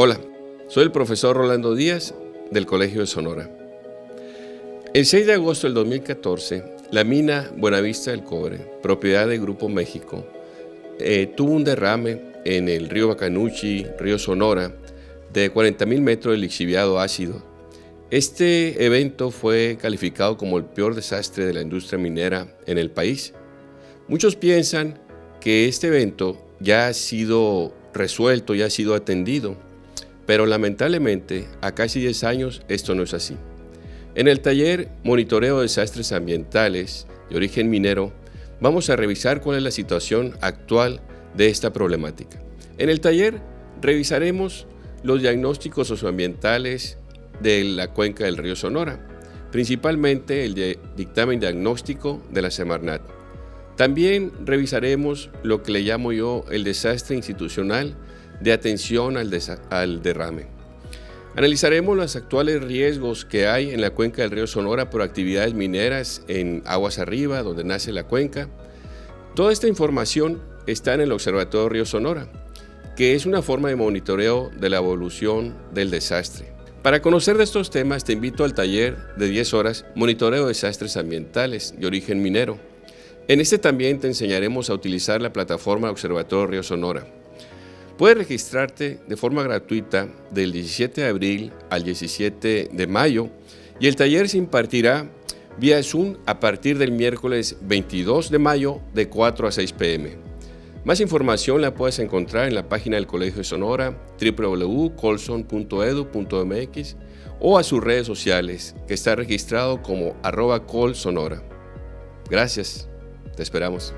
Hola, soy el profesor Rolando Díaz del Colegio de Sonora. El 6 de agosto del 2014, la mina Buenavista del Cobre, propiedad del Grupo México, eh, tuvo un derrame en el río Bacanuchi, río Sonora, de 40.000 metros de lixiviado ácido. Este evento fue calificado como el peor desastre de la industria minera en el país. Muchos piensan que este evento ya ha sido resuelto, ya ha sido atendido pero lamentablemente, a casi 10 años esto no es así. En el taller Monitoreo de Desastres Ambientales de origen minero, vamos a revisar cuál es la situación actual de esta problemática. En el taller revisaremos los diagnósticos socioambientales de la cuenca del río Sonora, principalmente el dictamen diagnóstico de la Semarnat. También revisaremos lo que le llamo yo el desastre institucional de atención al, derrame. Analizaremos los actuales riesgos que hay en la cuenca del río Sonora por actividades mineras en aguas arriba, donde nace la cuenca. Toda esta información está en el Observatorio Río Sonora, que es una forma de monitoreo de la evolución del desastre. Para conocer de estos temas te invito al taller de 10 horas Monitoreo de Desastres Ambientales de Origen Minero. En este también te enseñaremos a utilizar la plataforma Observatorio Río Sonora. Puedes registrarte de forma gratuita del 17 de abril al 17 de mayo y el taller se impartirá vía Zoom a partir del miércoles 22 de mayo de 4 a 6 pm. Más información la puedes encontrar en la página del Colegio de Sonora www.colson.edu.mx o a sus redes sociales que está registrado como arroba colsonora. Gracias, te esperamos.